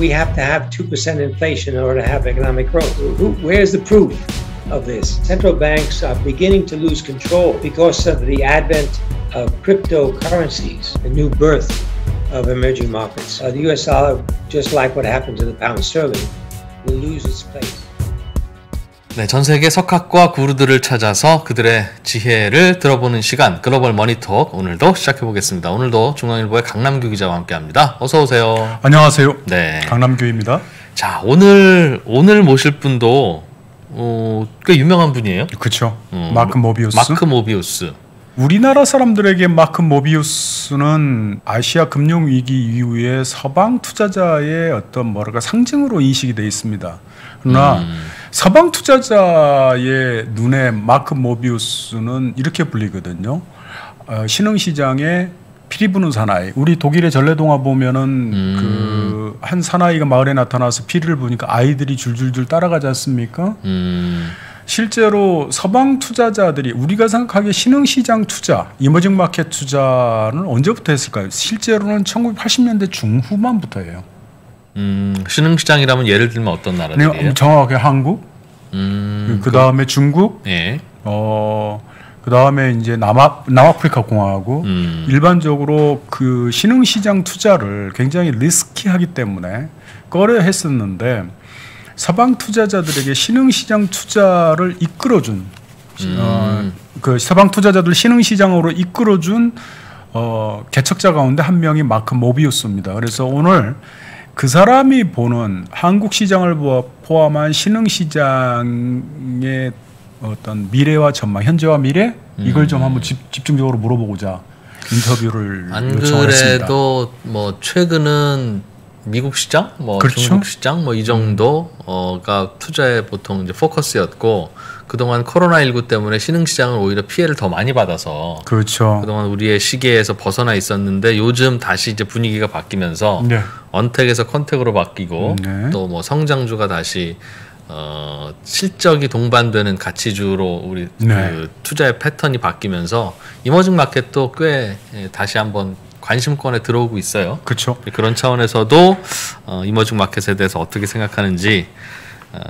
we have to have 2% inflation in order to have economic growth. Where's the proof of this? Central banks are beginning to lose control because of the advent of cryptocurrencies, the new birth of emerging markets. Uh, the US dollar, just like what happened to the pound sterling, will lose its place. 네, 전 세계 석학과 구루들을 찾아서 그들의 지혜를 들어보는 시간 글로벌 머니톡 오늘도 시작해 보겠습니다. 오늘도 중앙일보의 강남규 기자와 함께합니다. 어서 오세요. 안녕하세요. 네. 강남규입니다. 자, 오늘 오늘 모실 분도 어, 꽤 유명한 분이에요. 그렇죠. 어, 마크 모비우스. 마크 모비우스. 우리나라 사람들에게 마크 모비우스는 아시아 금융 위기 이후에 서방 투자자의 어떤 뭐랄까 상징으로 인식이 돼 있습니다. 그러나 음. 서방 투자자의 눈에 마크 모비우스는 이렇게 불리거든요. 어, 신흥시장의 피리 부는 사나이. 우리 독일의 전래동화 보면은 음. 그한 사나이가 마을에 나타나서 피리를 부니까 아이들이 줄줄줄 따라가지 않습니까? 음. 실제로 서방 투자자들이 우리가 생각하기에 신흥시장 투자, 이머징 마켓 투자는 언제부터 했을까요? 실제로는 1980년대 중후반부터예요. 음, 신흥시장이라면 예를 들면 어떤 나라들이에요? 네, 정확하게 한국, 음, 그 다음에 중국, 예. 어, 그 다음에 이제 남아, 남아프리카 공화국. 음. 일반적으로 그 신흥시장 투자를 굉장히 리스키하기 때문에 꺼려 했었는데 서방 투자자들에게 신흥시장 투자를 이끌어준 어, 그 서방 투자자들 신흥시장으로 이끌어준 어, 개척자 가운데 한 명이 마크 모비우스입니다. 그래서 오늘 그 사람이 보는 한국 시장을 포- 포함한 신흥 시장의 어떤 미래와 전망, 현재와 미래 이걸 좀 한번 집, 집중적으로 물어보고자 인터뷰를 안. 그래도 뭐 최근은 미국 시장, 뭐 그렇죠. 중국 시장, 뭐 이 정도가 투자의 보통 이제 포커스였고 그동안 코로나 19 때문에 신흥 시장은 오히려 피해를 더 많이 받아서 그렇죠. 그동안 우리의 시계에서 벗어나 있었는데 요즘 다시 이제 분위기가 바뀌면서 네. untact에서 contact으로 바뀌고 네. 또뭐 성장주가 다시 어 실적이 동반되는 가치주로 우리 네. 그 투자의 패턴이 바뀌면서 이머징 마켓도 꽤 예, 다시 한번 관심권에 들어오고 있어요. 그렇죠. 그런 차원에서도 어, 이머징 마켓에 대해서 어떻게 생각하는지 어,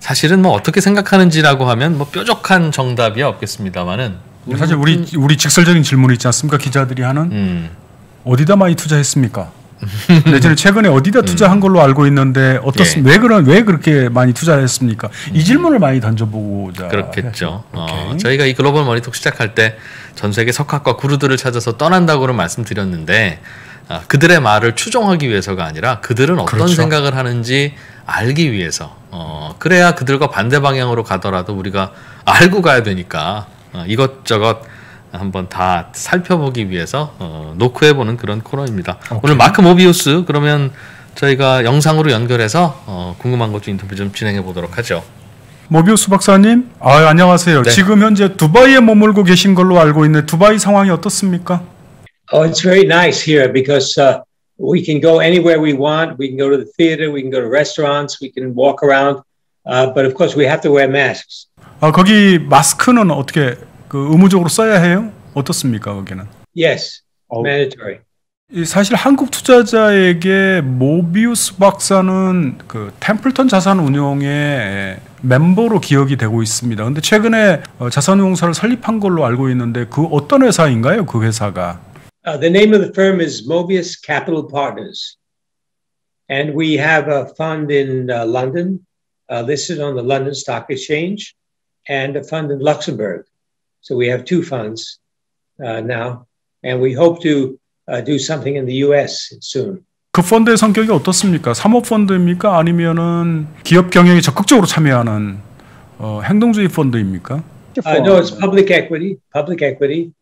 사실은 뭐 어떻게 생각하는지라고 하면 뭐 뾰족한 정답이 없겠습니다만은 사실 우리 우리 직설적인 질문 있지 않습니까? 기자들이 하는 음, 어디다 많이 투자했습니까? 내지는 최근에 어디다 투자한 걸로 알고 있는데 어떻습 예. 왜 그런 왜 그렇게 많이 투자를 했습니까? 이 질문을 많이 던져보고자 그렇겠죠. 어. 저희가 이 글로벌 머니톡 시작할 때 전 세계 석학과 구루들을 찾아서 떠난다고는 말씀드렸는데 아, 그들의 말을 추종하기 위해서가 아니라 그들은 어떤 그렇죠. 생각을 하는지 알기 위해서 어, 그래야 그들과 반대 방향으로 가더라도 우리가 알고 가야 되니까 어, 이것저것 한번 다 살펴보기 위해서 어, 노크해보는 그런 코너입니다. 오늘 마크 모비우스 그러면 저희가 영상으로 연결해서 어, 궁금한 것 좀 인터뷰 좀 진행해 보도록 하죠. 모비우스 박사님, 아 안녕하세요. 네. 지금 현재 두바이에 머물고 계신 걸로 알고 있는데 두바이 상황이 어떻습니까? Oh, it's very nice here because uh, we can go anywhere we want. We can go to the theater, we can go to restaurants, we can walk around. Uh, but of course, we have to wear masks. 아 거기 마스크는 어떻게 그 의무적으로 써야 해요? 어떻습니까 거기는? Yes, Oh. mandatory. 이 사실 한국 투자자에게 모비우스 박사는 그 템플턴 자산 운용의 멤버로 기억이 되고 있습니다. 근데 최근에 어, 자산운용사를 설립한 걸로 알고 있는데 그 어떤 회사인가요? 그 회사가? Uh, the name of the firm is Mobius Capital Partners. And we have a fund in uh, London, uh, listed on the London Stock Exchange, and a fund in Luxembourg. So we have two funds uh, now. And we hope to uh, do something in the US soon. 그 펀드의 성격이 어떻습니까? 사모 펀드입니까? 아니면은 기업 경영에 적극적으로 참여하는 어, 행동주의 펀드입니까? Uh, no, it's public equity, public equity.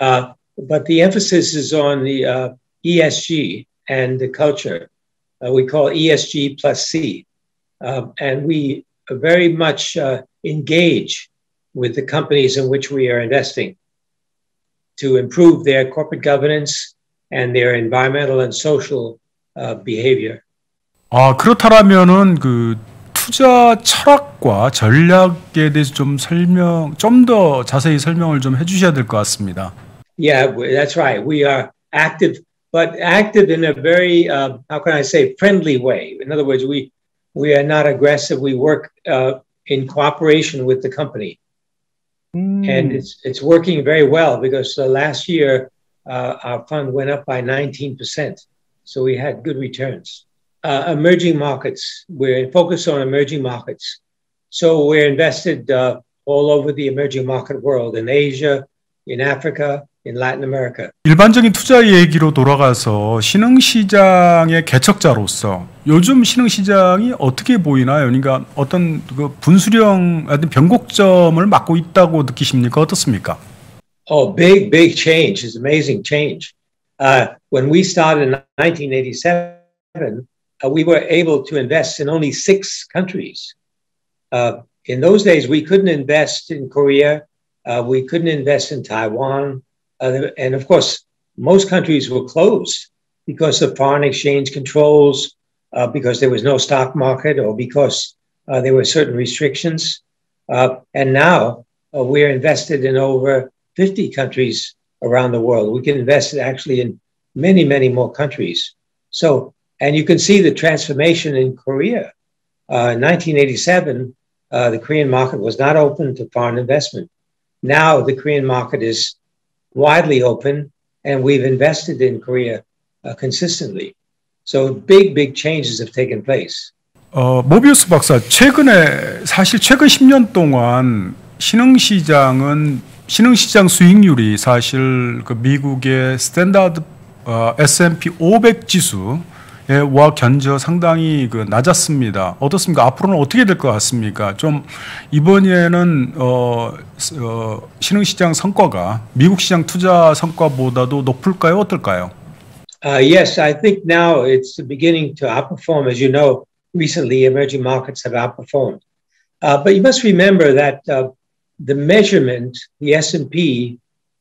Uh, but the emphasis is on the uh, ESG and the culture. Uh, we call ESG plus C. Um, and we very much uh, engage with the companies in which we are investing to improve their corporate governance and their environmental and social uh, behavior. 아 그렇다라면은 그 투자 철학과 전략에 대해서 좀 설명, 좀 더 자세히 설명을 좀 해주셔야 될 것 같습니다. Yeah, that's right. We are active but active in a very, uh, how can I say, friendly way. In other words, we, we are not aggressive. We work uh, in cooperation with the company. Mm. And it's, it's working very well because uh, last year uh, our fund went up by 19%. So we had good returns. Uh, emerging markets, we're focused on emerging markets. So we're invested uh, all over the emerging market world in Asia, in Africa, in Latin America. 일반적인 투자 얘기로 돌아가서 신흥 시장의 개척자로서 요즘 신흥 시장이 어떻게 보이나요? 그러니까 어떤 그 분수령 어떤 변곡점을 맞고 있다고 느끼십니까? 어떻습니까? Oh, big, big change. It's amazing change. Uh, when we started in 1987, uh, we were able to invest in only six countries. Uh, in those days, we couldn't invest in Korea, uh, we couldn't invest in Taiwan, uh, and of course, most countries were closed because of foreign exchange controls, uh, because there was no stock market, or because uh, there were certain restrictions. Uh, and now we're invested in over 50 countries around the world. We can invest actually in many, many more countries. So, and you can see the transformation in Korea. in 1987, uh, the Korean market was not open to foreign investment. Now the Korean market is widely open, and we've invested in Korea uh, consistently. So big, big changes have taken place. 어, 모비우스 박사, 최근에 사실 최근 10년 동안 신흥시장은 신흥시장 수익률이 사실 그 미국의 Standard 어, S&P 500 지수 와 견줘 상당히 그 낮았습니다. 어떻습니까? 앞으로는 어떻게 될 것 같습니까? 좀 이번에는 어, 어, 신흥시장 성과가 미국 시장 투자 성과보다도 높을까요? 어떨까요? Uh, yes, I think now it's beginning to outperform. As you know, recently emerging markets have outperformed. Uh, but you must remember that uh, the measurement, the S&P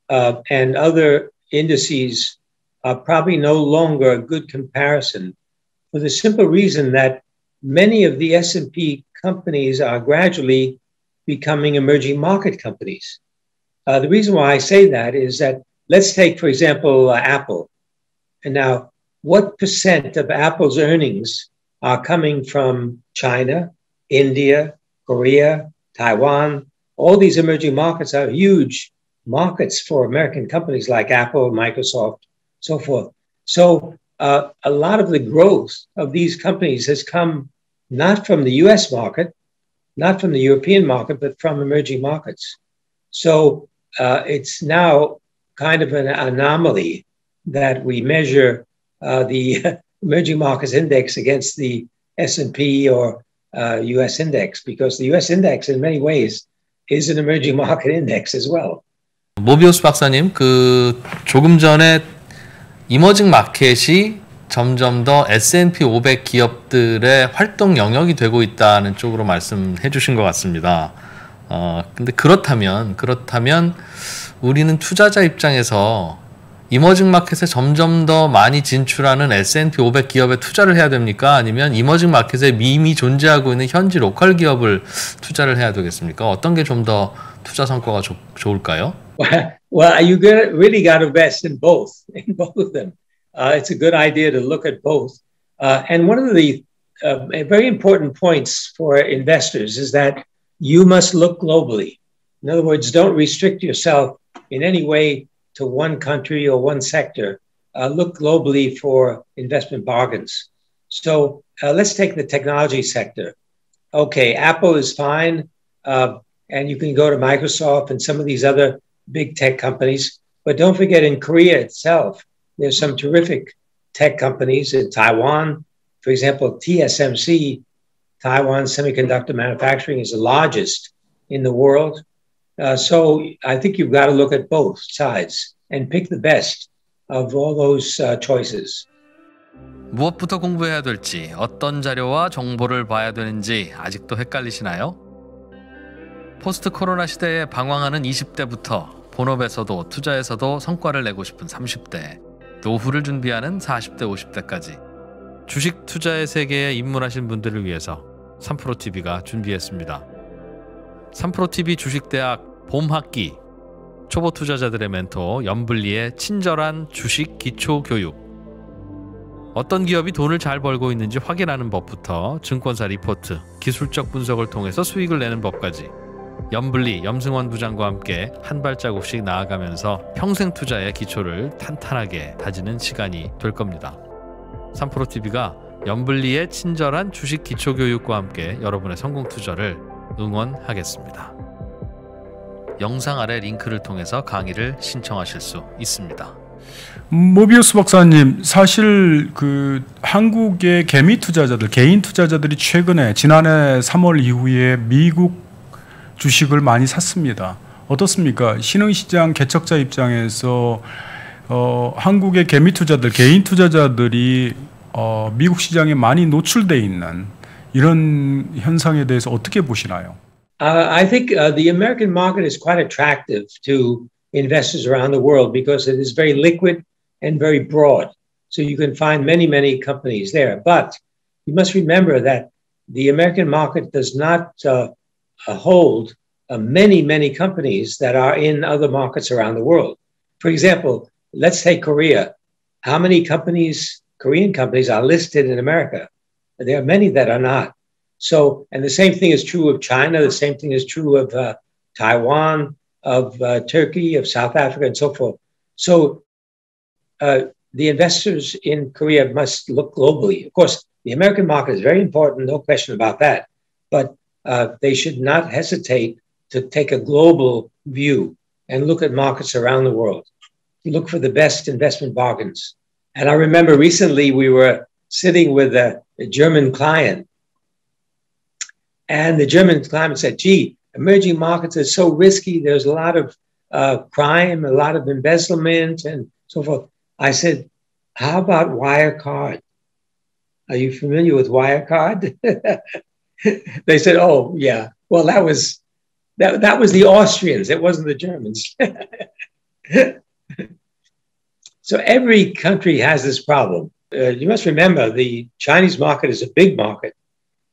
uh, and other indices are probably no longer a good comparison for the simple reason that many of the S&P companies are gradually becoming emerging market companies. Uh, the reason why I say that is that let's take, for example, uh, Apple. And now, what percent of Apple's earnings are coming from China, India, Korea, Taiwan? All these emerging markets are huge markets for American companies like Apple, Microsoft, so forth. So uh, a lot of the growth of these companies has come not from the US market, not from the European market, but from emerging markets. So uh, it's now kind of an anomaly that we measure uh, the emerging markets index against the S&P or US uh, index because the US index in many ways is an emerging market index as well. 모비우스 박사님, 그 조금 전에 이머징 마켓이 점점 더 S&P 500 기업들의 활동 영역이 되고 있다는 쪽으로 말씀해 주신 것 같습니다. 어, 근데 그렇다면, 그렇다면 우리는 투자자 입장에서 이머징 마켓에 점점 더 많이 진출하는 S&P 500 기업에 투자를 해야 됩니까? 아니면 이머징 마켓에 이미 존재하고 있는 현지 로컬 기업을 투자를 해야 되겠습니까? 어떤 게 좀 더 투자 성과가 조, 좋을까요? Well, you get, really got to invest in both, in both of them. Uh, it's a good idea to look at both. Uh, and one of the uh, very important points for investors is that you must look globally. In other words, don't restrict yourself in any way to one country or one sector. Uh, look globally for investment bargains. So uh, let's take the technology sector. Okay, Apple is fine, uh, and you can go to Microsoft and some of these other big tech companies. But don't forget, in Korea itself, there's some terrific tech companies in Taiwan. For example, TSMC, Taiwan Semiconductor Manufacturing, is the largest in the world. Uh, so I think you've got to look at both sides and pick the best of all those uh, choices. 무엇부터 공부해야 될지, 어떤 자료와 정보를 봐야 되는지 아직도 헷갈리시나요? 포스트 코로나 시대에 방황하는 20대부터 본업에서도 투자에서도 성과를 내고 싶은 30대, 노후를 준비하는 40대, 50대까지. 주식 투자의 세계에 입문하신 분들을 위해서 3프로TV가 준비했습니다. 3프로TV 주식대학 봄학기. 초보 투자자들의 멘토 연블리의 친절한 주식 기초 교육. 어떤 기업이 돈을 잘 벌고 있는지 확인하는 법부터 증권사 리포트, 기술적 분석을 통해서 수익을 내는 법까지 염블리, 염승원 부장과 함께 한 발자국씩 나아가면서 평생 투자의 기초를 탄탄하게 다지는 시간이 될 겁니다. 3프로TV가 염블리의 친절한 주식 기초 교육과 함께 여러분의 성공 투자를 응원하겠습니다. 영상 아래 링크를 통해서 강의를 신청하실 수 있습니다. 모비우스 박사님, 사실 그 한국의 개미 투자자들, 개인 투자자들이 최근에 지난해 3월 이후에 미국 주식을 많이 샀습니다. 어떻습니까? 신흥시장 개척자 입장에서 어, 한국의 개미 투자들, 개인 투자자들이 어, 미국 시장에 많이 노출돼 있는 이런 현상에 대해서 어떻게 보시나요? Uh, I think uh, the American market is quite attractive to investors around the world because it is very liquid and very broad. So you can find many, many companies there. But you must remember that the American market does not uh, uh, hold many, many companies that are in other markets around the world. For example, let's take Korea. How many companies, Korean companies, are listed in America? There are many that are not. So, and the same thing is true of China. The same thing is true of uh, Taiwan, of uh, Turkey, of South Africa, and so forth. So, uh, the investors in Korea must look globally. Of course, the American market is very important, no question about that. But uh, they should not hesitate to take a global view and look at markets around the world. Look for the best investment bargains. And I remember recently we were sitting with a, a German client, and the German client said, "Gee, emerging markets are so risky. There's a lot of uh, crime, a lot of embezzlement, and so forth." I said, "How about Wirecard? Are you familiar with Wirecard?" they said, "Oh, yeah. Well, that was that that was the Austrians. It wasn't the Germans." so every country has this problem. Uh, you must remember the Chinese market is a big market.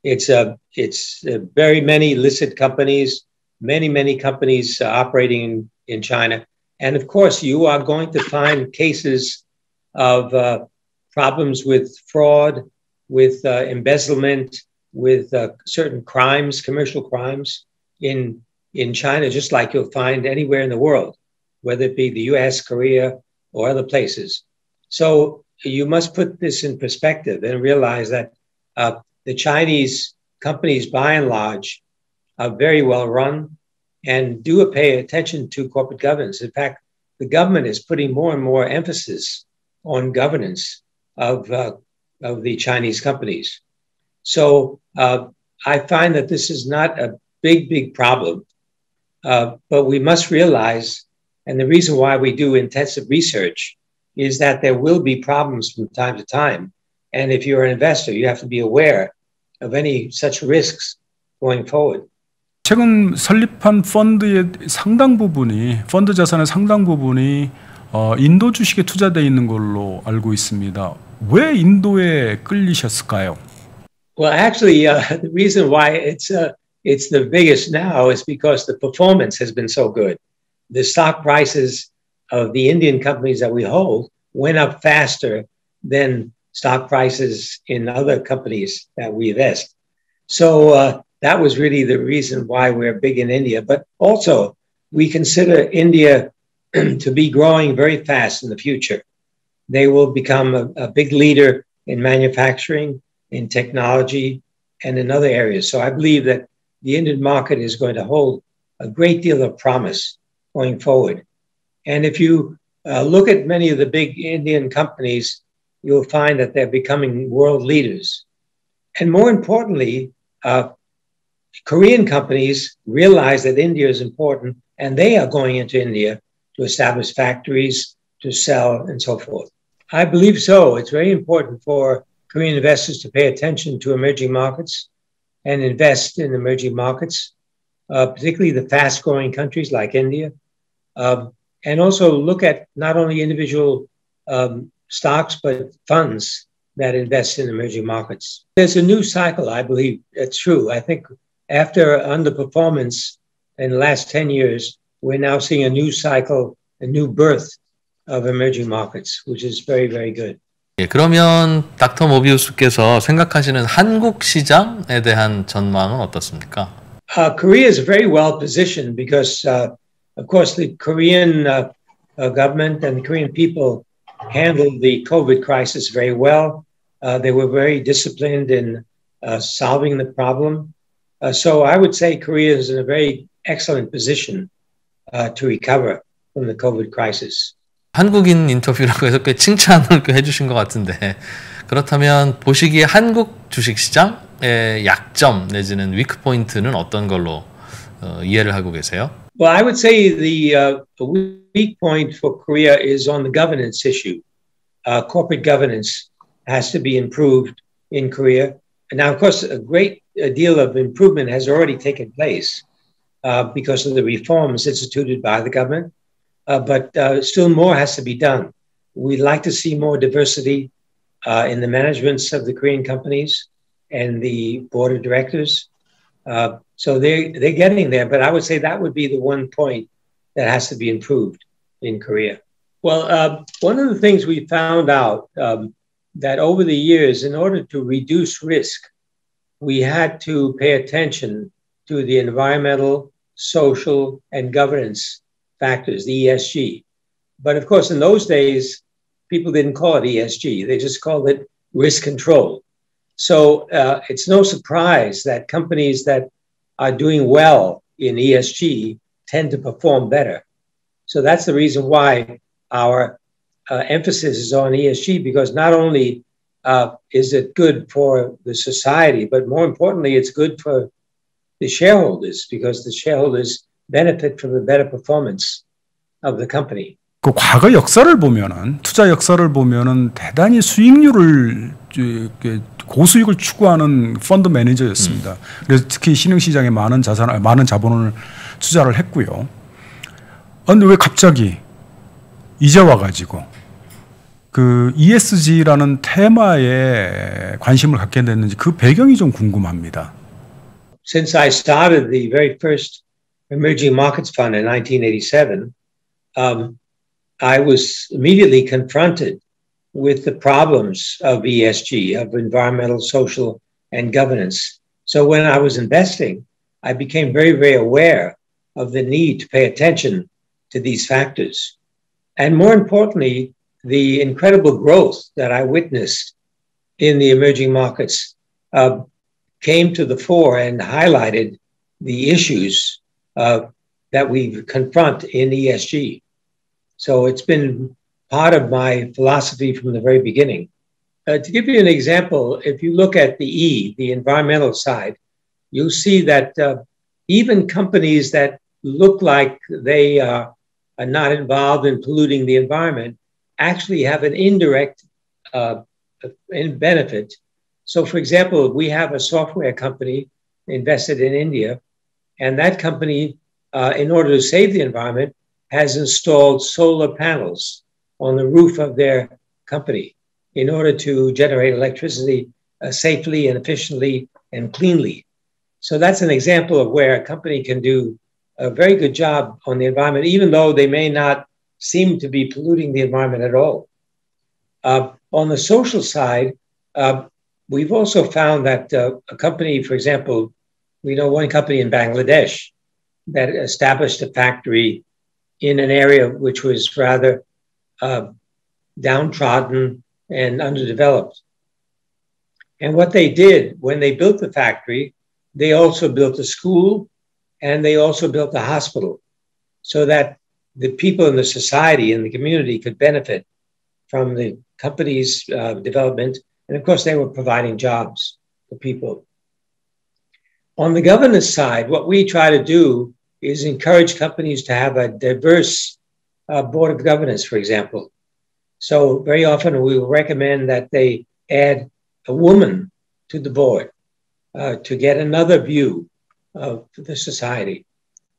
It's a uh, it's uh, very many listed companies, many many companies operating in, in China, and of course you are going to find cases of uh, problems with fraud, with embezzlement, with uh, certain crimes, commercial crimes in in China, just like you'll find anywhere in the world, whether it be the U.S., Korea, or other places. So you must put this in perspective and realize that uh, the Chinese companies, by and large, are very well run and do pay attention to corporate governance. In fact, the government is putting more and more emphasis on governance of, uh, of the Chinese companies. So uh, I find that this is not a big, big problem. Uh, but we must realize, and the reason why we do intensive research is that there will be problems from time to time. And if you're an investor, you have to be aware of any such risks going forward. 최근 설립한 펀드의 상당 부분이 펀드 자산의 상당 부분이 어, 인도 주식에 투자되어 있는 걸로 알고 있습니다. 왜 인도에 끌리셨을까요? Well, actually, uh, the reason why it's uh, it's the biggest now is because the performance has been so good. The stock prices of the Indian companies that we hold went up faster than stock prices in other companies that we invest. So uh, that was really the reason why we're big in India. But also, we consider India to be growing very fast in the future. They will become a, a big leader in manufacturing, in technology and in other areas. So I believe that the Indian market is going to hold a great deal of promise going forward. And if you uh, look at many of the big Indian companies, you'll find that they're becoming world leaders. And more importantly, uh, Korean companies realize that India is important and they are going into India to establish factories, to sell, and so forth. I believe so. It's very important for Korean investors to pay attention to emerging markets and invest in emerging markets, uh, particularly the fast growing countries like India, um, and also look at not only individual um, stocks, but funds that invest in emerging markets. There's a new cycle, I believe it's true. I think after underperformance in the last 10 years, we're now seeing a new cycle, a new birth of emerging markets, which is very, very good. 예, 그러면 닥터 모비우스께서 생각하시는 한국 시장에 대한 전망은 어떻습니까? Uh, Korea is very well positioned because, uh, of course, the Korean uh, government and the Korean people handled the COVID crisis very well. they were very disciplined in solving the problem. so I would say Korea is in a very excellent position to recover from the COVID crisis. 한국인 인터뷰라고 해서 꽤 칭찬을 꽤 해주신 것 같은데 그렇다면 보시기에 한국 주식시장의 약점 내지는 위크 포인트는 어떤 걸로 어, 이해를 하고 계세요? Well, I would say the uh, weak point for Korea is on the governance issue. Uh, corporate governance has to be improved in Korea. And now, of course, a great deal of improvement has already taken place uh, because of the reforms instituted by the government. Uh, but uh, still more has to be done. We'd like to see more diversity uh, in the managements of the Korean companies and the board of directors. Uh, so they they're getting there, but I would say that would be the one point that has to be improved in Korea. Well, uh, one of the things we found out um, that over the years, in order to reduce risk, we had to pay attention to the environmental, social, and governance factors, the ESG. But of course, in those days, people didn't call it ESG, they just called it risk control. So uh, it's no surprise that companies that are doing well in ESG tend to perform better. So that's the reason why our uh, emphasis is on ESG because not only uh, is it good for the society, but more importantly, it's good for the shareholders because the shareholders benefit from the better performance of the company. 그 과거 역사를 보면은 투자 역사를 보면은 대단히 수익률을 고수익을 추구하는 펀드 매니저였습니다. 음. 그래서 특히 신흥 시장에 많은 자산, 많은 자본을 투자를 했고요. 근데 왜 갑자기 이제 와가지고 그 ESG라는 테마에 관심을 갖게 됐는지 그 배경이 좀 궁금합니다. Since I started the very first Emerging Markets Fund in 1987, um, I was immediately confronted with the problems of ESG, of environmental, social, and governance. So when I was investing, I became very, very aware of the need to pay attention to these factors. And more importantly, the incredible growth that I witnessed in the emerging markets uh, came to the fore and highlighted the issues uh, that we confront in ESG. So it's been part of my philosophy from the very beginning. Uh, to give you an example, if you look at the E, the environmental side, you'll see that uh, even companies that look like they are not involved in polluting the environment actually have an indirect uh, benefit. So, for example, we have a software company invested in India and that company, uh, in order to save the environment, has installed solar panels on the roof of their company in order to generate electricity uh, safely and efficiently and cleanly. So that's an example of where a company can do a very good job on the environment, even though they may not seem to be polluting the environment at all. Uh, on the social side, uh, we've also found that uh, a company, for example, we know one company in Bangladesh that established a factory in an area which was rather uh, downtrodden and underdeveloped. And what they did when they built the factory, they also built a school and they also built a hospital so that the people in the society and the community could benefit from the company's uh, development. And of course, they were providing jobs for people. On the governance side, what we try to do is encourage companies to have a diverse uh, board of governance, for example. So, very often we will recommend that they add a woman to the board uh, to get another view of the society.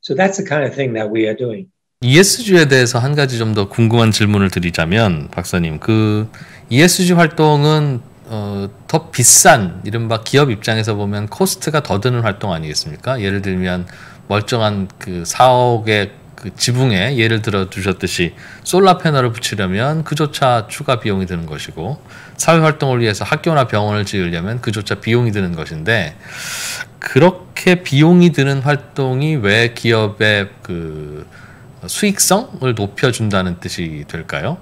So, that's the kind of thing that we are doing. ESG에 대해서 한 가지 좀 더 궁금한 질문을 드리자면 박사님 그 ESG 활동은 어, 더 비싼 이른바 기업 입장에서 보면 코스트가 더 드는 활동 아니겠습니까? 예를 들면 멀쩡한 그 사옥의 그그 지붕에 예를 들어 두셨듯이 솔라 패널을 붙이려면 그조차 추가 비용이 드는 것이고 사회 활동을 위해서 학교나 병원을 지으려면 그조차 비용이 드는 것인데 그렇게 비용이 드는 활동이 왜 기업의 그 수익성을 높여준다는 뜻이 될까요?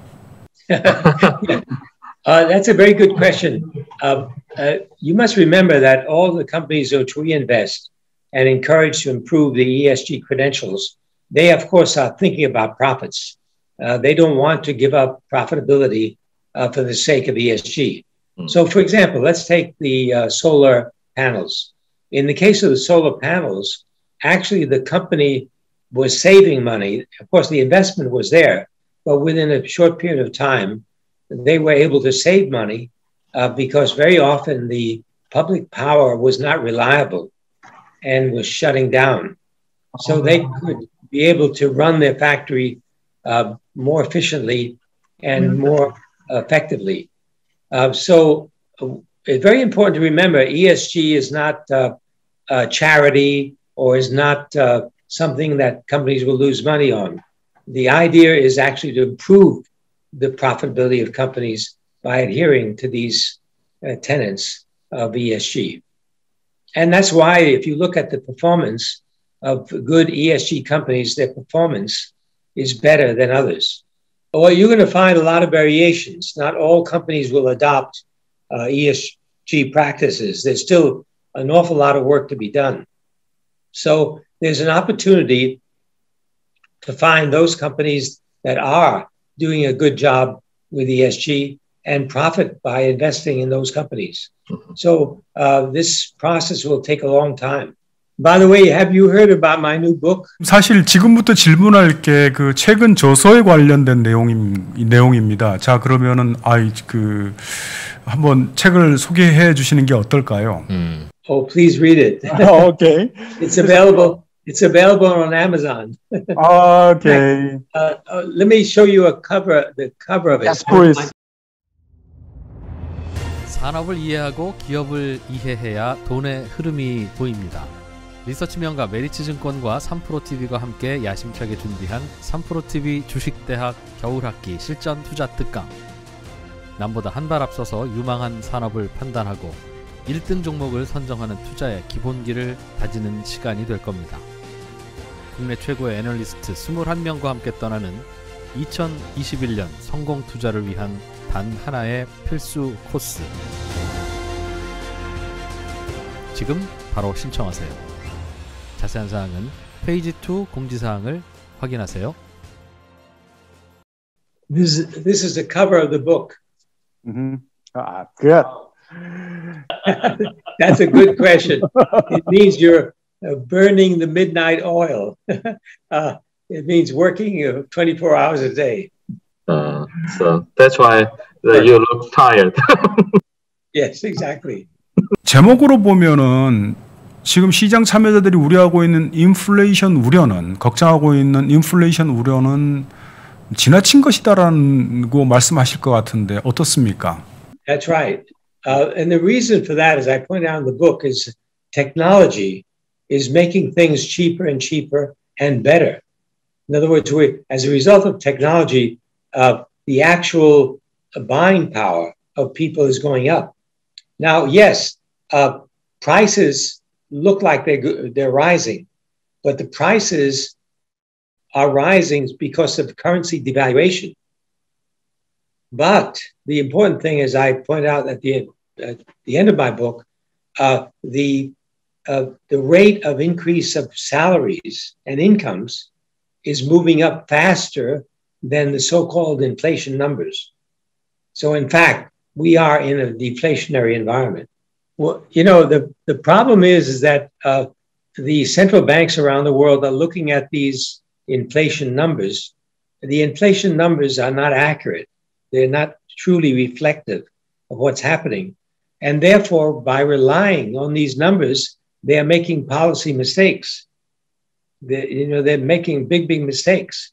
uh, that's a very good question. Uh, uh, you must remember that all the companies which we invest and encourage to improve the ESG credentials, they of course are thinking about profits. Uh, they don't want to give up profitability uh, for the sake of ESG. Mm. So, for example, let's take the uh, solar panels. In the case of the solar panels, actually the company was saving money. Of course, the investment was there, but within a short period of time, they were able to save money uh, because very often the public power was not reliable and was shutting down. So they could be able to run their factory uh, more efficiently and more effectively. Uh, so uh, it's very important to remember ESG is not uh, charity or is not uh, something that companies will lose money on. The idea is actually to improve the profitability of companies by adhering to these uh, tenets of ESG. And that's why, if you look at the performance of good ESG companies, their performance is better than others. Well, you're going to find a lot of variations. Not all companies will adopt uh, ESG practices. There's still an awful lot of work to be done. So there's an opportunity to find those companies that are doing a good job with ESG and profit by investing in those companies. Mm-hmm. So uh, this process will take a long time. By the way, have you heard about my new book? 사실 지금부터 질문할 게 그 최근 저서에 관련된 내용임 내용입니다. 자 그러면은 아이 그 한번 책을 소개해 주시는 게 어떨까요? 음. Oh, please read it. okay. It's available. It's available on Amazon. okay. Uh, uh, let me show you a cover, the cover of it. Yes, please. 산업을 이해하고 기업을 이해해야 돈의 흐름이 보입니다. 리서치 명가 메리츠증권과 3프로TV가 함께 야심차게 준비한 3프로TV 주식대학 겨울학기 실전 투자 특강. 남보다 한 발 앞서서 유망한 산업을 판단하고 1등 종목을 선정하는 투자의 기본기를 다지는 시간이 될 겁니다. 국내 최고의 애널리스트 21명과 함께 떠나는 2021년 성공 투자를 위한 단 하나의 필수 코스. 지금 바로 신청하세요. 자세한 사항은 페이지 2 공지사항을 확인하세요. This is, this is the cover of the book. Mm-hmm. Ah, good. That's a good question. it means you're uh, burning the midnight oil. uh, it means working uh, 24 hours a day. Uh, so that's why you look tired. yes, exactly. 제목으로 보면은 지금 시장 참여자들이 우려하고 있는 인플레이션 우려는 걱정하고 있는 인플레이션 우려는 지나친 것이다라고 말씀하실 것 같은데 어떻습니까? That's right. Uh, and the reason for that, as I point out in the book, is technology is making things cheaper and cheaper and better. In other words, we, as a result of technology, uh, the actual buying power of people is going up. Now, yes, uh, prices look like they're, they're rising, but the prices are rising because of currency devaluation. But the important thing is, I point out at the, at the end of my book, uh, the uh, the rate of increase of salaries and incomes is moving up faster than the so-called inflation numbers. So, in fact, we are in a deflationary environment. Well, you know, the, the problem is, is that uh, the central banks around the world are looking at these inflation numbers. The inflation numbers are not accurate. They're not truly reflective of what's happening. And therefore, by relying on these numbers, they are making policy mistakes. They, you know, they're making big, big mistakes.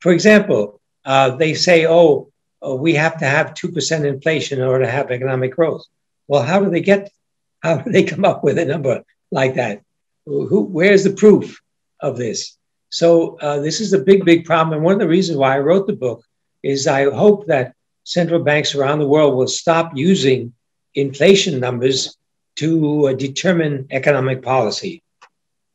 For example, uh, they say, oh, oh, we have to have 2% inflation in order to have economic growth. Well, how do they get, how do they come up with a number like that? Who, where's the proof of this? So uh, this is a big, big problem. And one of the reasons why I wrote the book is I hope that central banks around the world will stop using inflation numbers to uh, determine economic policy.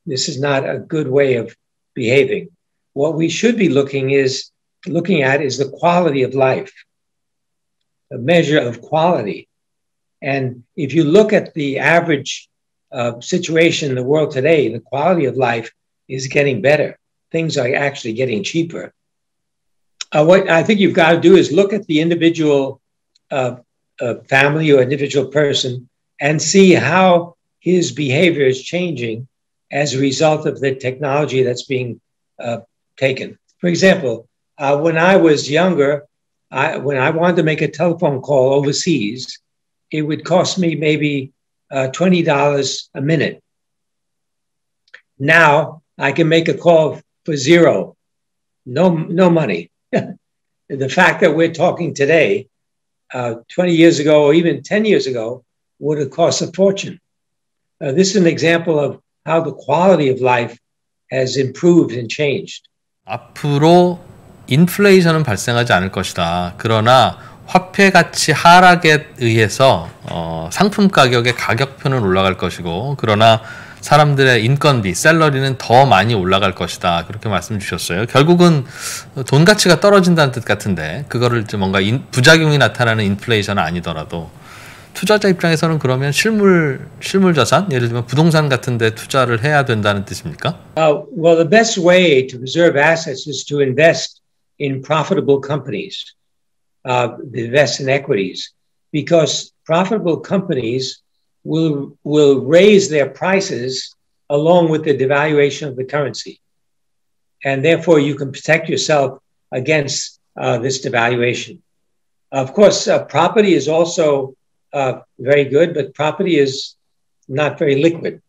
This is not a good way of behaving. What we should be looking is looking at is the quality of life, a measure of quality. And if you look at the average uh, situation in the world today, the quality of life is getting better. Things are actually getting cheaper. Uh, what I think you've got to do is look at the individual uh, uh, family or individual person and see how his behavior is changing as a result of the technology that's being uh, taken. For example, uh, when I was younger, I, when I wanted to make a telephone call overseas, it would cost me maybe uh, $20 a minute. Now I can make a call for zero, no, no money. the fact that we're talking today, uh, 20 years ago or even 10 years ago, would have cost a fortune. Uh, this is an example of how the quality of life has improved and changed. 앞으로 인플레이션은 발생하지 않을 것이다. 그러나 화폐 가치 하락에 의해서 어, 상품 가격의 가격표는 올라갈 것이고 그러나 사람들의 인건비, 셀러리는 더 많이 올라갈 것이다. 그렇게 말씀 주셨어요. 결국은 돈 가치가 떨어진다는 뜻 같은데 그거를 뭔가 인, 부작용이 나타나는 인플레이션은 아니더라도 투자자 입장에서는 그러면 실물 실물 자산 예를 들면 부동산 같은 데 투자를 해야 된다는 뜻입니까? Uh, well, the best way to preserve assets is to invest in profitable companies. Uh, invest in equities because profitable companies will, will raise their prices along with the devaluation of the currency. And therefore, you can protect yourself against uh, this devaluation. Of course, uh, property is also uh, very good, but property is not very liquid.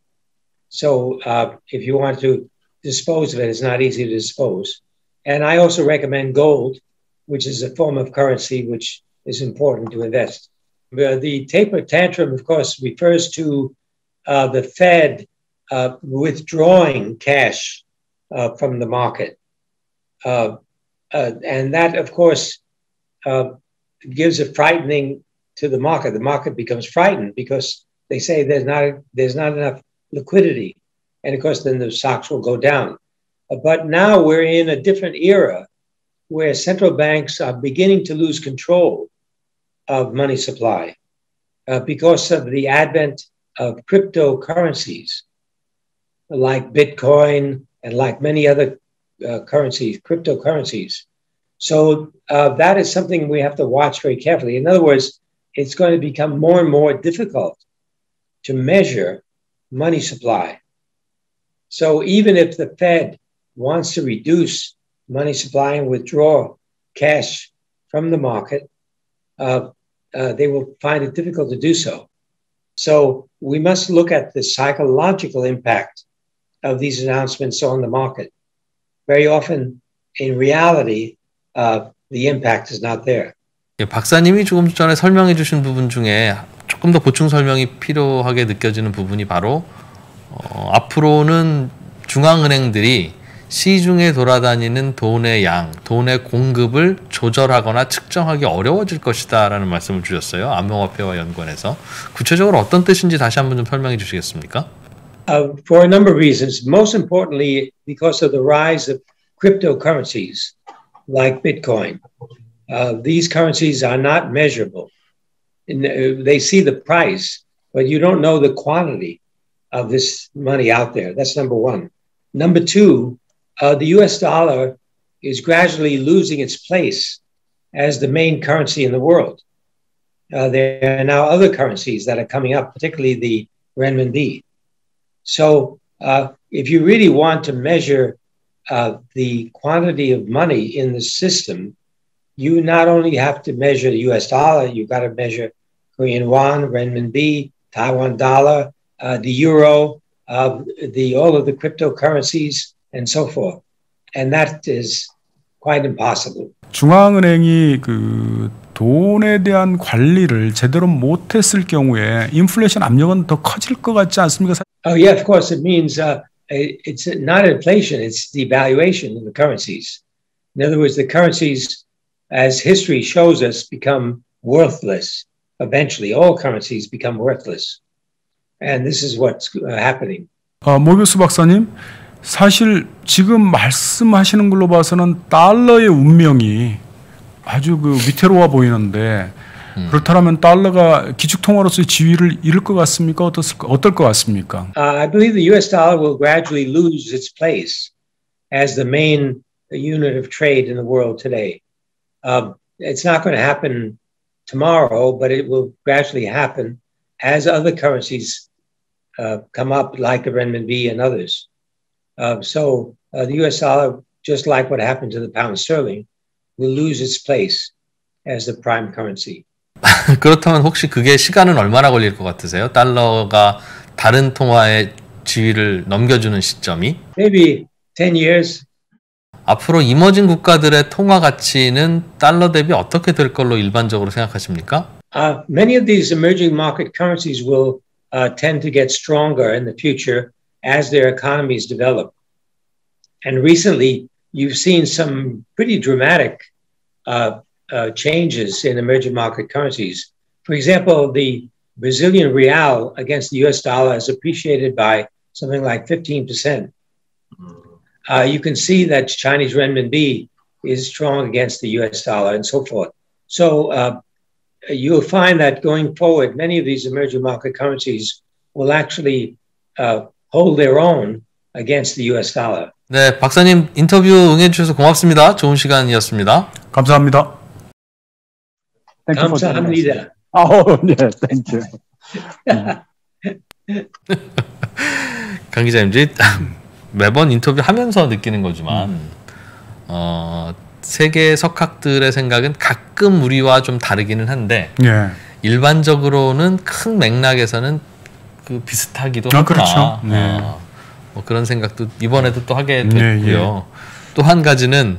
So uh, if you want to dispose of it, it's not easy to dispose. And I also recommend gold, which is a form of currency which is important to invest. Uh, the taper tantrum, of course, refers to uh, the Fed uh, withdrawing cash uh, from the market. Uh, uh, and that, of course, gives a frightening to the market. The market becomes frightened because they say there's not, there's not enough liquidity. And of course, then the stocks will go down. But now we're in a different era where central banks are beginning to lose control of money supply uh, because of the advent of cryptocurrencies like Bitcoin and like many other uh, currencies, cryptocurrencies. So uh, that is something we have to watch very carefully. In other words, it's going to become more and more difficult to measure money supply. So even if the Fed wants to reduce money supply and withdraw cash from the market, uh, uh, they will find it difficult to do so. So we must look at the psychological impact of these announcements on the market. Very often, in reality, uh, the impact is not there. 예, 박사님이 조금 전에 설명해 주신 부분 중에 조금 더 보충 설명이 필요하게 느껴지는 부분이 바로 어, 앞으로는 중앙은행들이 시중에 돌아다니는 돈의 양, 돈의 공급을 조절하거나 측정하기 어려워질 것이다라는 말씀을 주셨어요. 암호화폐와 연관해서 구체적으로 어떤 뜻인지 다시 한번 좀 설명해 주시겠습니까? Uh, for a number of reasons. Most importantly, because of the rise of cryptocurrencies like Bitcoin. Uh, these currencies are not measurable. They see the price, but you don't know the quantity of this money out there. That's number one. Number two, uh, the US dollar is gradually losing its place as the main currency in the world. Uh, there are now other currencies that are coming up, particularly the renminbi. So, uh, if you really want to measure uh, the quantity of money in the system, you not only have to measure the US dollar, you've got to measure Korean won, renminbi, Taiwan dollar, uh, the euro, uh, the all of the cryptocurrencies, and so forth. And that is quite impossible. 중앙은행이 그 돈에 대한 관리를 제대로 못했을 경우에 인플레이션 압력은 더 커질 것 같지 않습니까? Oh yeah, of course. It means uh, it- it's not inflation, it's devaluation of the currencies. In other words, the currencies, as history shows us, become worthless. Eventually, all currencies become worthless. And this is what's uh, happening. 어, 모비우스 박사님, 사실 지금 말씀하시는 걸로 봐서는 달러의 운명이 아주 그 위태로워 보이는데 그렇다면 달러가 기축 통화로서의 지위를 잃을 것 같습니까? 어떻 어떨 것 같습니까? Uh, I believe the US dollar will gradually lose its place as the main unit of trade in the world today. Um, it's not going to happen tomorrow, but it will gradually happen as other currencies uh, come up, like the renminbi and others. Uh, so uh, the US dollar, just like what happened to the pound sterling, will lose its place as the prime currency. 그렇다면 혹시 그게 시간은 얼마나 걸릴 것 같으세요? 달러가 다른 통화의 지위를 넘겨주는 시점이 Maybe 10 years, 앞으로 이머징 국가들의 통화 가치는 달러 대비 어떻게 될 걸로 일반적으로 생각하십니까? Uh, many of these emerging market currencies will uh, tend to get stronger in the future as their economies develop. And recently, you've seen some pretty dramatic uh, uh, changes in emerging market currencies. For example, the Brazilian real against the US dollar is appreciated by something like 15%. Uh, you can see that Chinese renminbi is strong against the US dollar and so forth. So uh, you'll find that going forward, many of these emerging market currencies will actually uh, hold their own against the US dollar. 네, 박사님 인터뷰 응해 주셔서 고맙습니다. 좋은 시간이었습니다. 감사합니다. 감사합니다. Oh, yeah, thank you. 강 기자님, 이제 매번 인터뷰 하면서 느끼는 거지만 어, 세계 석학들의 생각은 가끔 우리와 좀 다르기는 한데 예. 일반적으로는 큰 맥락에서는 그 비슷하기도 아, 하구나. 그렇죠. 네. 어, 뭐 그런 생각도 이번에도 또 하게 네, 됐고요. 또한 가지는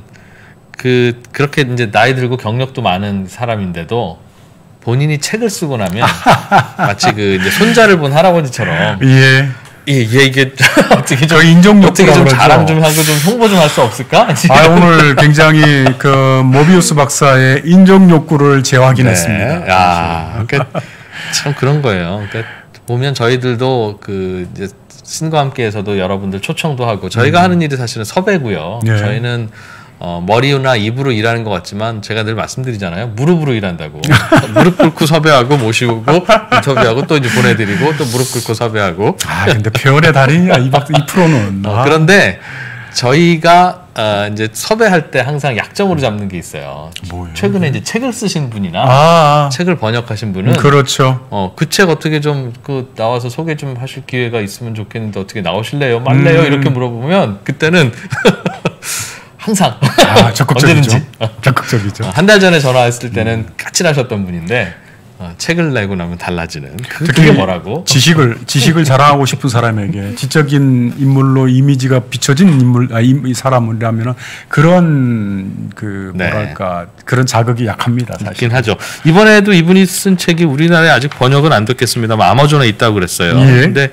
그 그렇게 이제 나이 들고 경력도 많은 사람인데도 본인이 책을 쓰고 나면 마치 그 이제 손자를 본 할아버지처럼 예. 이 이게, 이게 어떻게 좀저 인종 어떻게 좀 자랑. 좀 하고 좀 홍보 좀 할 수 없을까? 아, 오늘 굉장히 그 모비우스 박사의 인종 욕구를 재확인했습니다. 네. 야, 그러니까 참 그런 거예요. 그러니까 보면 저희들도 그 이제 신과 함께에서도 여러분들 초청도 하고 저희가 하는 일이 사실은 섭외고요. 음. 예. 저희는 어, 머리나 입으로 일하는 것 같지만 제가 늘 말씀드리잖아요. 무릎으로 일한다고. 무릎 꿇고 섭외하고 모시고 인터뷰하고 또 이제 보내드리고 또 무릎 꿇고 섭외하고. 아, 근데 표현의 달인이야, 이, 박, 이 프로는. 어, 아, 그런데 저희가 어, 이제 섭외할 때 항상 약점으로 잡는 게 있어요. 뭐예요? 최근에 이제 책을 쓰신 분이나 아, 책을 번역하신 분은 그렇죠. 어, 그 책 어떻게 좀 그 나와서 소개 좀 하실 기회가 있으면 좋겠는데 어떻게 나오실래요? 말래요? 음. 이렇게 물어보면 그때는 항상 아, 적극적이죠. 언제든지 적극적이죠. 한 달 전에 전화했을 때는 까칠하셨던 분인데 어, 책을 내고 나면 달라지는 그- 그게 뭐라고? 지식을 지식을 자랑하고 싶은 사람에게 지적인 인물로 이미지가 비춰진 인물 아, 이, 사람이라면은 그런 그 네. 뭐랄까 그런 자극이 약합니다 사실. 있긴 하죠. 이번에도 이분이 쓴 책이 우리나라에 아직 번역은 안 됐겠습니다만 아마존에 있다고 그랬어요. 예. 근데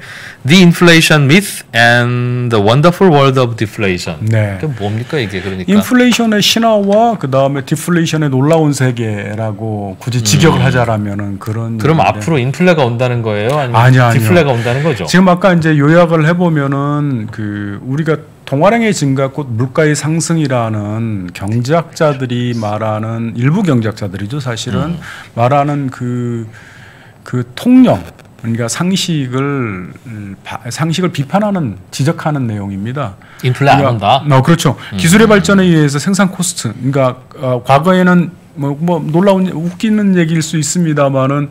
The Inflation Myth and the Wonderful World of Deflation. 네. 그 뭡니까 이게 그러니까? 인플레이션의 신화와 그 다음에 디플레이션의 놀라운 세계라고 굳이 직역을 하자라면 은 그런. 음. 그럼. 앞으로 인플레가 온다는 거예요? 아니면 아니요, 아니요. 디플레가 온다는 거죠? 지금 아까 이제 요약을 해보면은 그 우리가 통화량의 증가 곧 물가의 상승이라는 경제학자들이 말하는 일부 경제학자들이죠 사실은 음. 말하는 그그 통념 그러니까 상식을 바- 상식을 비판하는 지적하는 내용입니다. 인플레 안 온다. 어, 그렇죠. 음. 기술의 발전에 의해서 생산 코스트, 그러니까 어, 과거에는 뭐, 뭐 놀라운 웃기는 얘기일 수 있습니다만은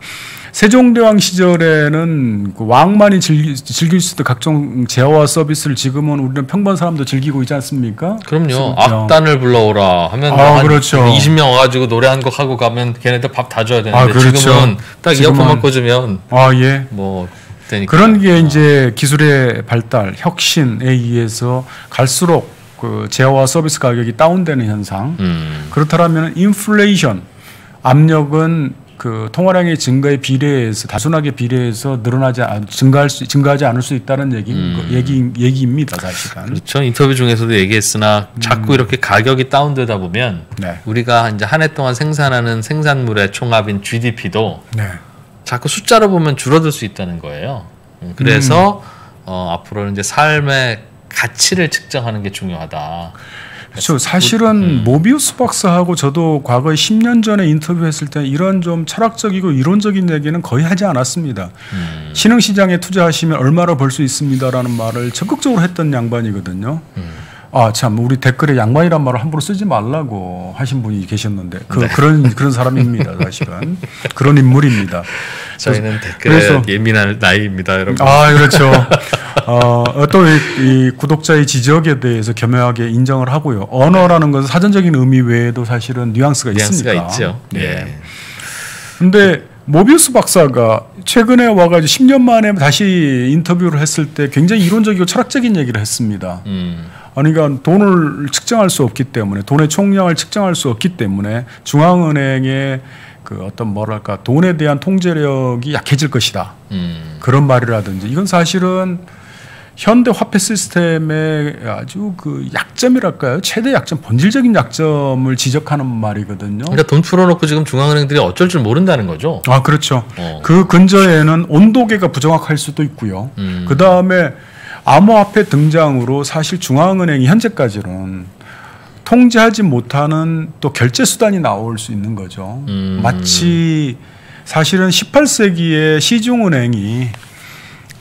세종대왕 시절에는 그 왕만이 즐기, 즐길 수 있던 각종 재화와 서비스를 지금은 우리는 평범한 사람도 즐기고 있지 않습니까? 그럼요. 악단을 불러오라 하면 아, 그렇죠. 20명 와가지고 노래 한 곡 하고 가면 걔네들 밥 다 줘야 되는데 아, 그렇죠. 지금은 딱 이어폰 지금은- 꽂고 주면 아 예. 뭐 되니까. 그런 게 이제 기술의 발달, 혁신에 의해서 갈수록 그 제어와 서비스 가격이 다운되는 현상. 음. 그렇다면 인플레이션 압력은 그 통화량의 증가에 비례해서 다순하게 비례해서 늘어나지 않, 증가할 수 증가하지 않을 수 있다는 얘기 음. 얘기 얘기입니다 사실은. 그렇죠. 인터뷰 중에서도 얘기했으나 자꾸 이렇게 가격이 다운되다 보면 네. 우리가 이제 한 해 동안 생산하는 생산물의 총합인 GDP도 네. 자꾸 숫자로 보면 줄어들 수 있다는 거예요. 음, 그래서 어, 앞으로는 이제 삶의 가치를 측정하는 게 중요하다. 그렇죠. 사실은 음. 모비우스 박사하고 저도 과거에 10년 전에 인터뷰했을 때 이런 좀 철학적이고 이론적인 얘기는 거의 하지 않았습니다. 음. 신흥 시장에 투자하시면 얼마나 벌수 있습니다라는 말을 적극적으로 했던 양반이거든요. 음. 아 참 우리 댓글에 양반이란 말을 함부로 쓰지 말라고 하신 분이 계셨는데 그 네. 그런 그런 사람입니다 사실은 그런 인물입니다. 저희는 댓글에 예민할 나이입니다, 여러분. 아 그렇죠. 어, 또이 이 구독자의 지적에 대해서 겸허하게 인정을 하고요. 언어라는 것은 사전적인 의미 외에도 사실은 뉘앙스가 뉘앙스가 있으니까. 있죠. 네. 예. 근데 모비우스 박사가 최근에 와가지고 10년 만에 다시 인터뷰를 했을 때 굉장히 이론적이고 철학적인 얘기를 했습니다. 음. 아니, 그러니까 돈을 측정할 수 없기 때문에 돈의 총량을 측정할 수 없기 때문에 중앙은행의 그 어떤 뭐랄까 돈에 대한 통제력이 약해질 것이다. 음. 그런 말이라든지 이건 사실은 현대 화폐 시스템의 아주 그 약점이랄까요? 최대 약점, 본질적인 약점을 지적하는 말이거든요. 그러니까 돈 풀어놓고 지금 중앙은행들이 어쩔 줄 모른다는 거죠. 아, 그렇죠. 어. 그 근저에는 온도계가 부정확할 수도 있고요. 음. 그 다음에 암호화폐 등장으로 사실 중앙은행이 현재까지는 통제하지 못하는 또 결제 수단이 나올 수 있는 거죠. 음. 마치 사실은 18세기에 시중은행이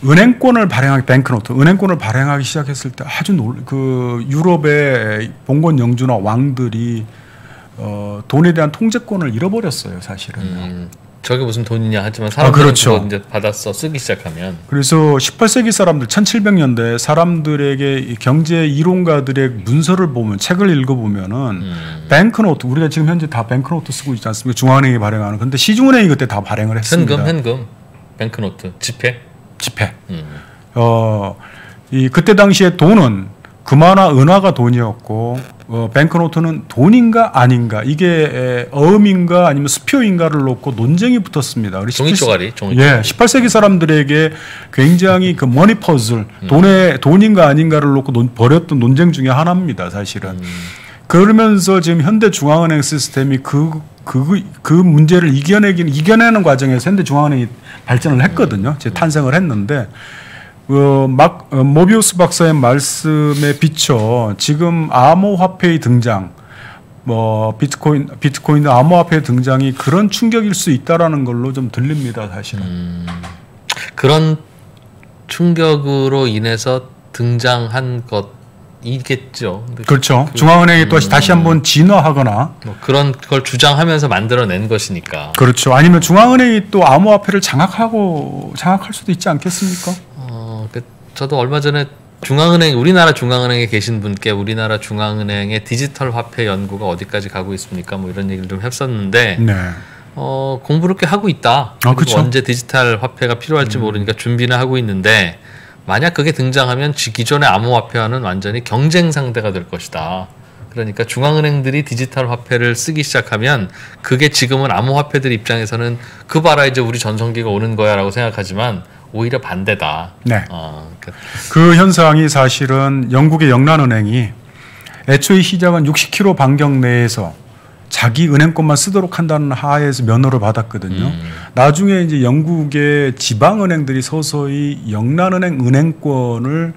은행권을 발행하기 banknote 은행권을 발행하기 시작했을 때 아주 놀, 그 유럽의 봉건 영주나 왕들이 어, 돈에 대한 통제권을 잃어버렸어요, 사실은. 음. 저게 무슨 돈이냐 하지만 사람들은 아, 그렇죠. 이제 받아서 쓰기 시작하면 그래서 18세기 사람들 1700년대 사람들에게 이 경제 이론가들의 문서를 보면 책을 읽어 보면은 음. banknote 우리가 지금 현재 다 banknote 쓰고 있지 않습니까? 중앙은행이 발행하는. 근데 시중은행이 그때 다 발행을 했습니다. 현금 현금 banknote 지폐. 지폐. 음. 어, 이 그때 당시에 돈은 금화나 은화가 돈이었고 어, banknote는 돈인가 아닌가 이게 에, 어음인가 아니면 수표인가를 놓고 논쟁이 붙었습니다. 종이 17 쪼가리, 종이 예, 18세기 사람들에게 굉장히 그 money puzzle, 음. 돈의 돈인가 아닌가를 놓고 논, 벌였던 논쟁 중에 하나입니다, 사실은. 음. 그러면서 지금 현대 중앙은행 시스템이 그, 그, 그 문제를 이겨내기는, 이겨내는 과정에서 현대 중앙은행이 발전을 했거든요. 제 탄생을 했는데, 어, 막, 어, 모비우스 박사의 말씀에 비춰 지금 암호화폐의 등장, 뭐, 비트코인, 비트코인 암호화폐의 등장이 그런 충격일 수 있다라는 걸로 좀 들립니다, 사실은. 음. 그런 충격으로 인해서 등장한 것이겠죠. 그렇죠. 그- 중앙은행이 또 다시 한번 진화하거나, 뭐 그런 걸 주장하면서 만들어낸 것이니까. 그렇죠. 아니면 중앙은행이 또 암호화폐를 장악하고, 장악할 수도 있지 않겠습니까? 어, 그 저도 얼마 전에 중앙은행 우리나라 중앙은행에 계신 분께 우리나라 중앙은행의 디지털 화폐 연구가 어디까지 가고 있습니까? 뭐 이런 얘기를 좀 했었는데 네. 어, 공부를 꽤 하고 있다. 그리고 아, 그쵸. 언제 디지털 화폐가 필요할지 모르니까 준비는 하고 있는데 만약 그게 등장하면 지- 기존의 암호화폐와는 완전히 경쟁 상대가 될 것이다. 그러니까 중앙은행들이 디지털 화폐를 쓰기 시작하면 그게 지금은 암호화폐들 입장에서는 그 봐라 이제 우리 전성기가 오는 거야라고 생각하지만 오히려 반대다. 네. 어, 그- 그 현상이 사실은 영국의 영란은행이 애초에 시작은 60km 반경 내에서 자기 은행권만 쓰도록 한다는 하에서 면허를 받았거든요. 음. 나중에 이제 영국의 지방은행들이 서서히 영란은행 은행권을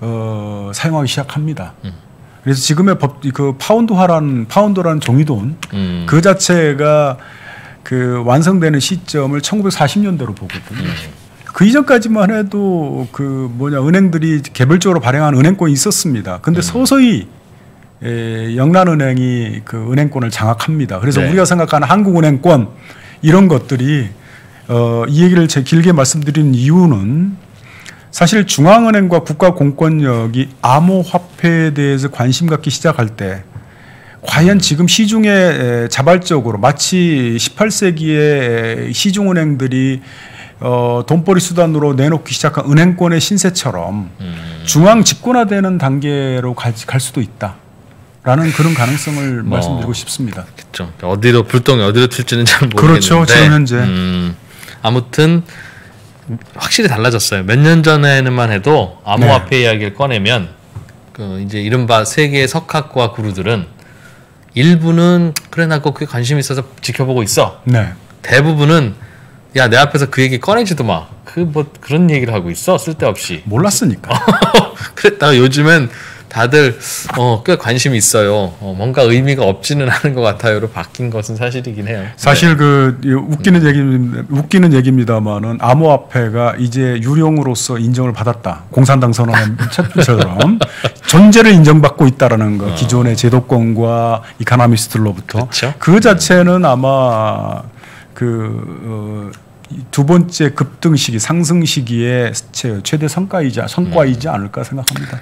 어, 사용하기 시작합니다. 음. 그래서 지금의 법, 그 파운드화라는 파운드라는 종이돈 음. 그 자체가 그 완성되는 시점을 1940년대로 보거든요. 음. 그 이전까지만 해도 그 뭐냐 은행들이 개별적으로 발행한 은행권이 있었습니다. 음. 근데 서서히 에, 영란은행이 그 은행권을 장악합니다. 그래서 네. 우리가 생각하는 한국은행권 이런 것들이 어, 이 얘기를 제 길게 말씀드린 이유는 사실 중앙은행과 국가공권력이 암호화폐에 대해서 관심 갖기 시작할 때 과연 지금 시중에 에, 자발적으로 마치 18세기에 시중은행들이 어, 돈벌이 수단으로 내놓기 시작한 은행권의 신세처럼 음. 중앙 집권화되는 단계로 갈, 갈 수도 있다. 라는 그런 가능성을 뭐. 말씀드리고 싶습니다. 그렇죠. 어디로 불똥이 어디로 튈지는 잘 모르겠는데. 그렇죠. 지금 현재. 음, 아무튼 확실히 달라졌어요. 몇 년 전에는만 해도 네. 암호화폐 이야기를 꺼내면 그 이제 이른바 세계 석학과 구루들은 일부는 그래 나 그거 관심 있어서 지켜보고 있어. 네. 대부분은 야 내 앞에서 그 얘기 꺼내지도 마. 그 뭐 그런 얘기를 하고 있어 쓸데없이. 몰랐으니까. 그랬다가 요즘엔 다들 어, 꽤 관심이 있어요. 어, 뭔가 의미가 없지는 않은 것 같아요로 바뀐 것은 사실이긴 해요. 사실 그이 웃기는 얘기 웃기는 얘기입니다만은 암호화폐가 이제 유령으로서 인정을 받았다. 공산당 선언의 촛불처럼 존재를 인정받고 있다라는 거. 기존의 제도권과 이카나미스트로부터 그렇죠. 그 자체는 아마 그 어, 이두 번째 급등 시기 상승 시기의 최- 최대 성과이자 성과이지 않을까 생각합니다.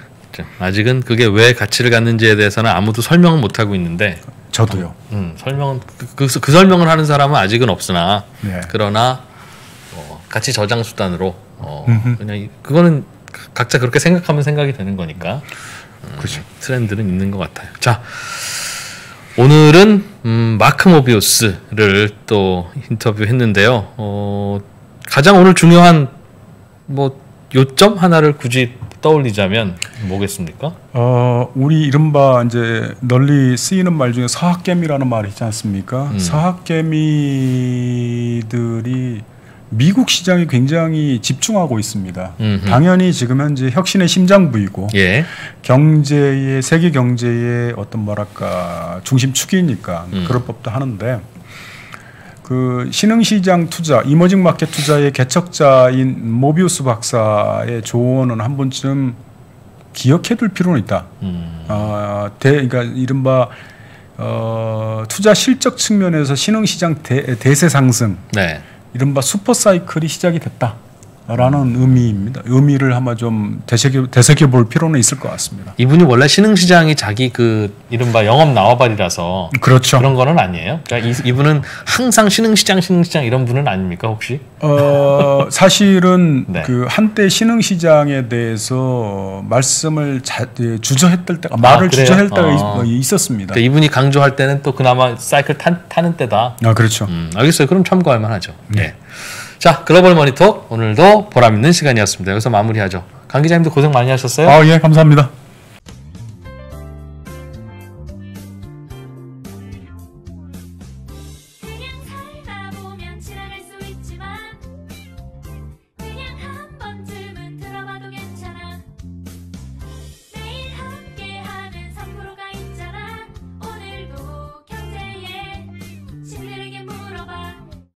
아직은 그게 왜 가치를 갖는지에 대해서는 아무도 설명을 못 하고 있는데 저도요. 음, 설명은 그, 그, 그 설명을 하는 사람은 아직은 없으나 네. 그러나 어, 가치 저장 수단으로 어, 그냥 이- 그거는 각자 그렇게 생각하면 생각이 되는 거니까 그렇죠. 트렌드는 있는 것 같아요. 자, 오늘은 음, 마크 모비우스를 또 인터뷰했는데요. 어, 가장 오늘 중요한 뭐 요점 하나를 굳이 떠올리자면 뭐겠습니까? 어, 우리 이른바 이제 널리 쓰이는 말 중에 서학개미라는 말이 있지 않습니까? 음. 서학개미들이 미국 시장에 굉장히 집중하고 있습니다. 음흠. 당연히 지금 현재 혁신의 심장부이고 예, 경제의 세계 경제의 어떤 뭐랄까 중심축이니까 음. 그럴 법도 하는데 그 신흥시장 투자, 이머징 마켓 투자의 개척자인 모비우스 박사의 조언은 한 번쯤 기억해둘 필요는 있다. 음, 아, 대, 그러니까 이른바 어, 투자 실적 측면에서 신흥시장 대, 대세 상승, 네, 이른바 슈퍼 사이클이 시작이 됐다 라는 의미입니다. 의미를 한번 좀 되새겨, 되새겨 볼 필요는 있을 것 같습니다. 이분이 원래 신흥시장이 자기 그 이른바 영업 나와발이라서 그렇죠. 그런 거는 아니에요. 그러니까 이, 이분은 항상 신흥시장, 신흥시장 이런 분은 아닙니까 혹시? 어, 사실은 네. 그 한때 신흥시장에 대해서 말씀을 자, 예, 주저했던 때가 말을 그래요? 주저할 때가 아. 있, 있었습니다. 그러니까 이분이 강조할 때는 또 그나마 사이클 탄, 타는 때다. 아 그렇죠. 음, 알겠어요. 그럼 참고할 만하죠. 네. 자, 글로벌 머니톡 오늘도 보람 있는 시간이었습니다. 여기서 마무리하죠. 강 기자님도 고생 많이 하셨어요. 아 예 감사합니다.